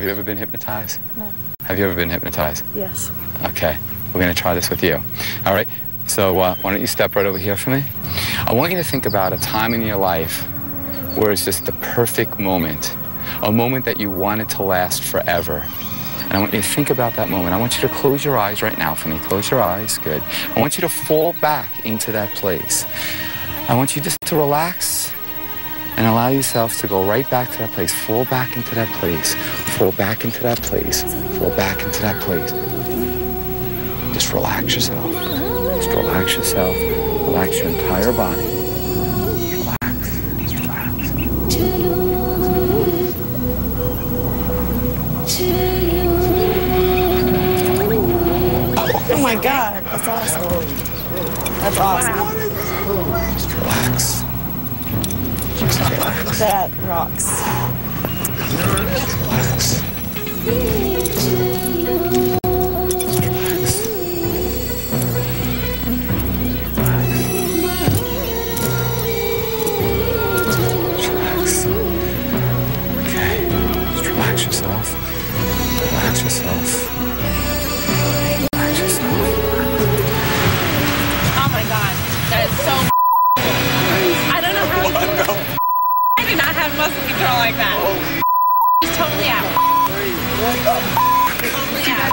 Have you ever been hypnotized? No. Have you ever been hypnotized? Yes. Okay, we're gonna try this with you. All right, so uh, why don't you step right over here for me? I want you to think about a time in your life where it's just the perfect moment, a moment that you wanted to last forever. And I want you to think about that moment. I want you to close your eyes right now for me. Close your eyes, good. I want you to fall back into that place. I want you just to relax and allow yourself to go right back to that place. Fall back into that place. Fall back into that place. Fall back into that place. Just relax yourself. Just relax yourself. Relax your entire body. Relax. Just relax. Oh my God, that's awesome. That's awesome. Just relax. That rocks. Relax yourself. Relax yourself. Like that. He's totally out. Totally out.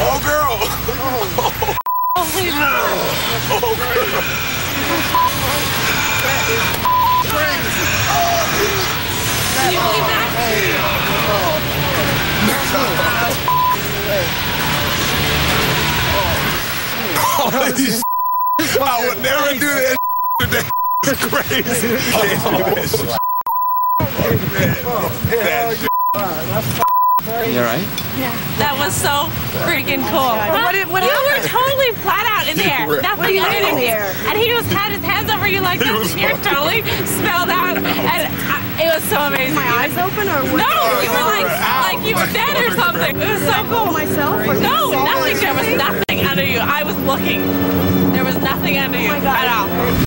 Oh girl! Oh girl! Holy I would never do that That is crazy. today. It's crazy. You alright? Yeah. That was so freaking cool. What did- what you happened? were totally flat out in there. Nothing you doing underneath. here? And he just had his hands over you like this. and You're totally spelled out. And I, it was so amazing. My eyes open or what? No, you were like like you were dead or something. It was so cool. myself? No, nothing. There was nothing under you. I was looking. Nothing under you Oh my God. at all.